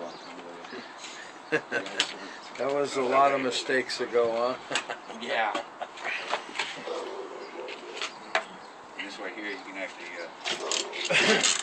was a. That was a lot of mistakes ago, huh? Yeah. And this right here, you can actually, uh,